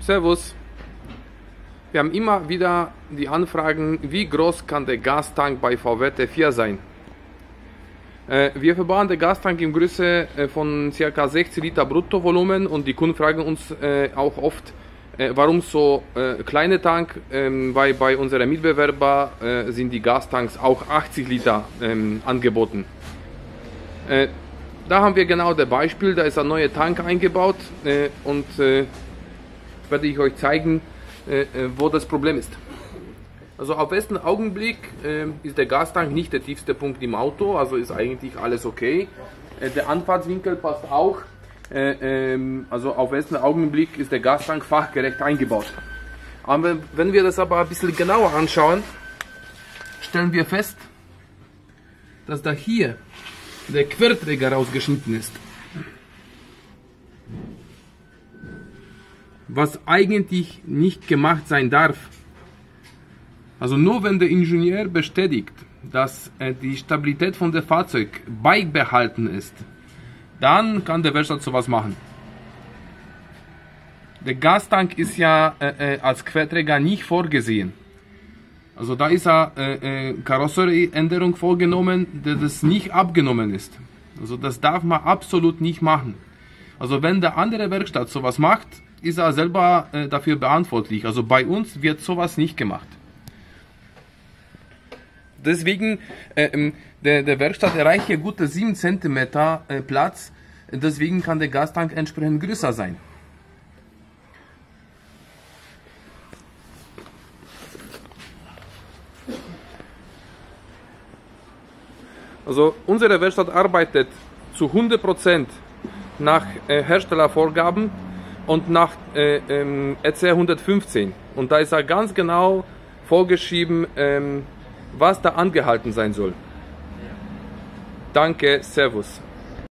Servus. Wir haben immer wieder die Anfragen, wie groß kann der Gastank bei VW T4 sein? Äh, wir verbauen den Gastank in Größe äh, von ca. 60 Liter Bruttovolumen und die Kunden fragen uns äh, auch oft, warum so kleine Tank, ähm, weil bei unseren Mitbewerber sind die Gastanks auch 80 Liter ähm, angeboten. Da haben wir genau das Beispiel, da ist ein neuer Tank eingebaut und werde ich euch zeigen, wo das Problem ist. Also auf ersten Augenblick äh, ist der Gastank nicht der tiefste Punkt im Auto, also ist eigentlich alles okay. Äh, der Anfahrtswinkel passt auch. Äh, ähm, also auf ersten Augenblick ist der Gastank fachgerecht eingebaut. Aber wenn wir das aber ein bisschen genauer anschauen, stellen wir fest, dass da hier der Querträger rausgeschnitten ist. Was eigentlich nicht gemacht sein darf. Also nur wenn der Ingenieur bestätigt, dass die Stabilität von dem Fahrzeug beibehalten ist, dann kann der Werkstatt sowas machen. Der Gastank ist ja äh, äh, als Querträger nicht vorgesehen. Also da ist eine äh, äh, Karosserieänderung vorgenommen, dass das nicht abgenommen ist. Also das darf man absolut nicht machen. Also wenn der andere Werkstatt sowas macht, ist er selber äh, dafür verantwortlich. Also bei uns wird sowas nicht gemacht. Deswegen, äh, der, der Werkstatt erreicht hier gute 7 cm äh, Platz. Deswegen kann der Gastank entsprechend größer sein. Also unsere Werkstatt arbeitet zu 100% nach äh, Herstellervorgaben und nach äh, ähm, EC 115. Und da ist er ganz genau vorgeschrieben, ähm, was da angehalten sein soll. Danke, Servus.